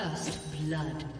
First blood.